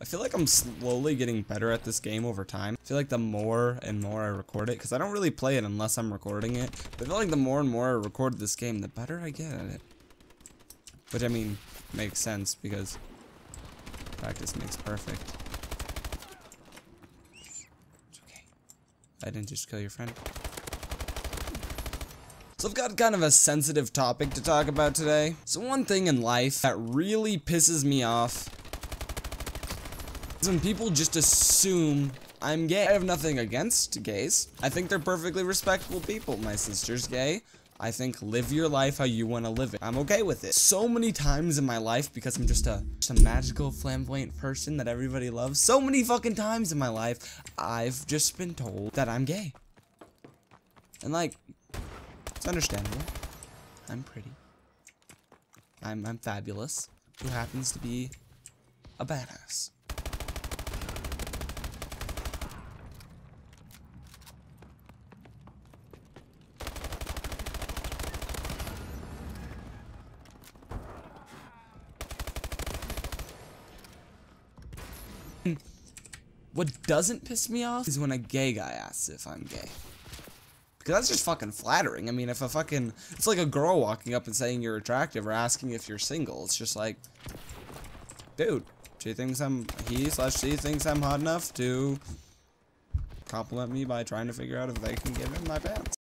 I feel like I'm slowly getting better at this game over time. I feel like the more and more I record it, because I don't really play it unless I'm recording it. But I feel like the more and more I record this game, the better I get at it. Which I mean, makes sense because practice makes perfect. Okay. I didn't just kill your friend. So I've got kind of a sensitive topic to talk about today. So one thing in life that really pisses me off when people just assume I'm gay. I have nothing against gays. I think they're perfectly respectable people. My sister's gay. I think live your life how you want to live it. I'm okay with it. So many times in my life, because I'm just a, just a magical, flamboyant person that everybody loves, so many fucking times in my life, I've just been told that I'm gay. And like, it's understandable. I'm pretty. I'm, I'm fabulous. Who happens to be a badass. What doesn't piss me off is when a gay guy asks if I'm gay. Because that's just fucking flattering. I mean, if a fucking... It's like a girl walking up and saying you're attractive or asking if you're single. It's just like... Dude, she thinks I'm... He slash she thinks I'm hot enough to compliment me by trying to figure out if they can get in my pants.